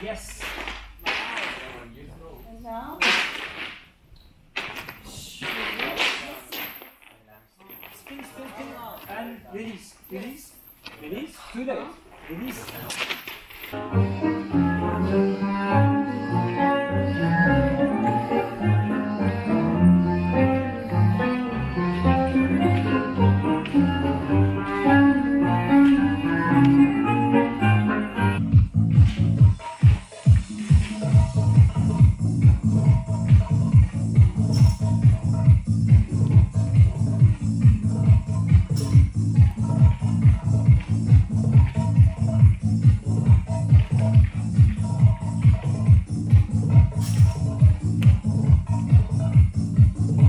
Yes. And now? And release, release, release. Late. Release.